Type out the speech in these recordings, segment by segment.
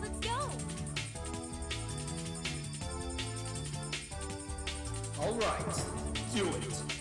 Let's go! All right, do it.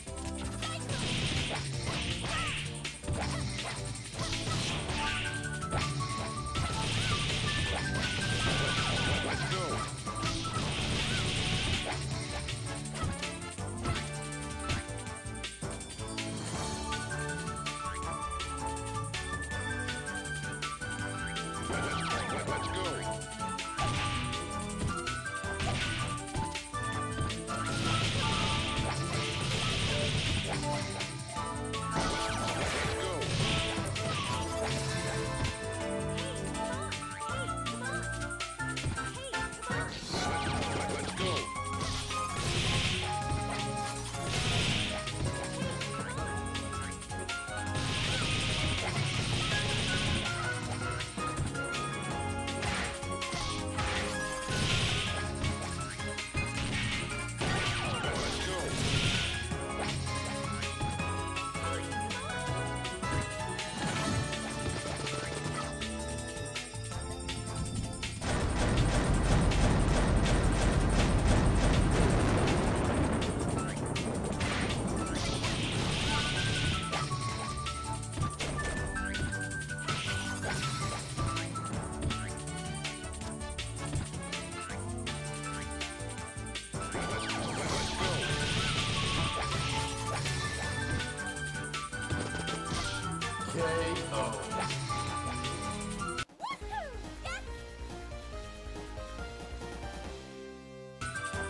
KO.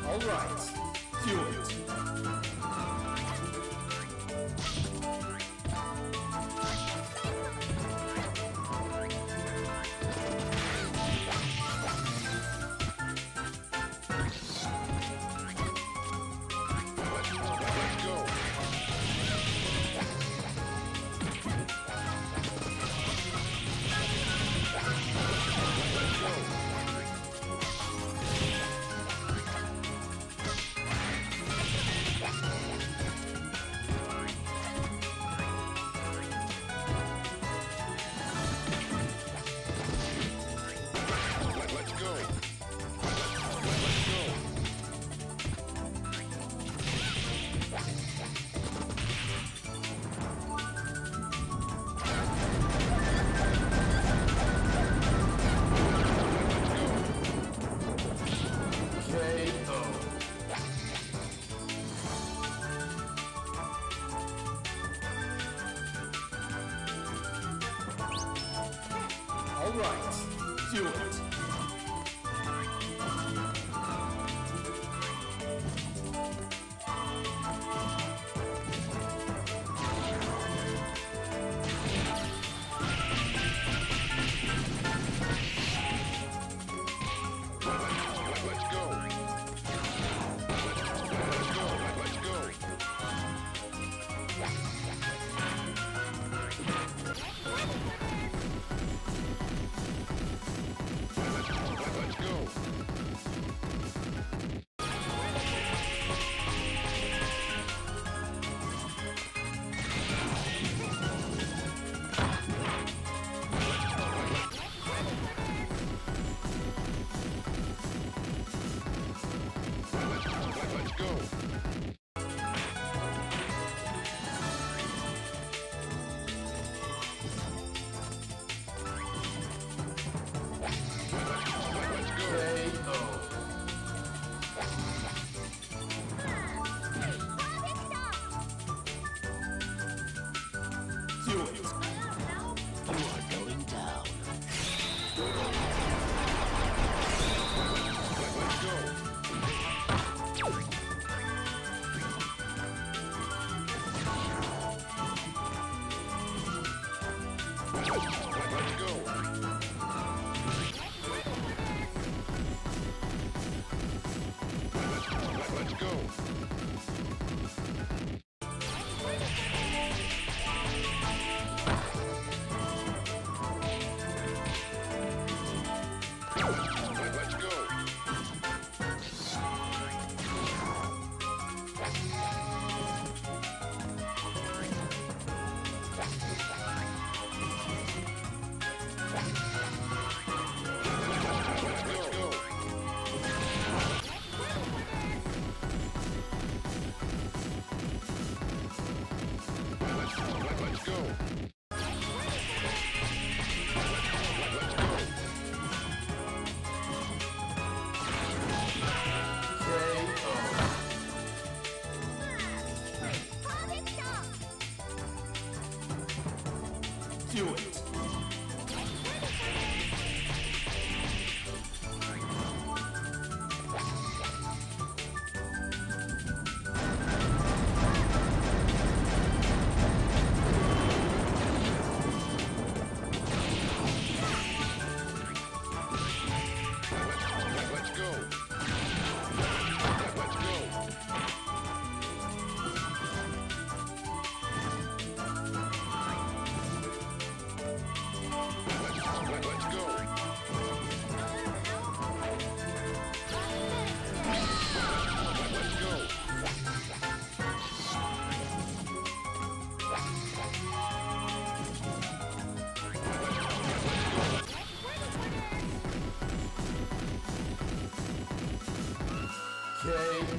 All right, do it. Right, do it. You are going down. Let's go.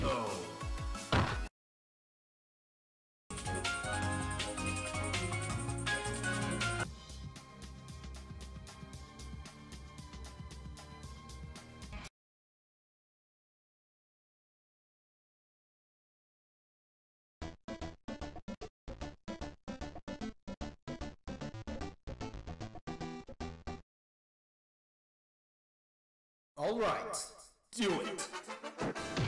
KO. All right, do it.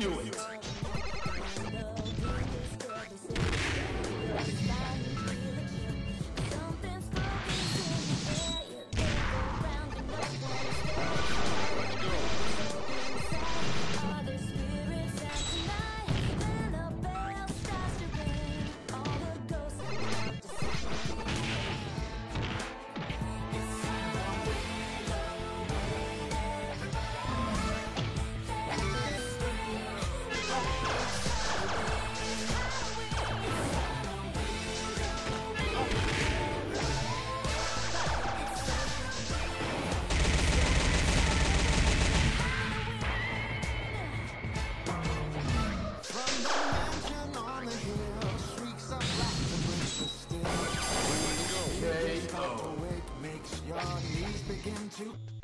do it. To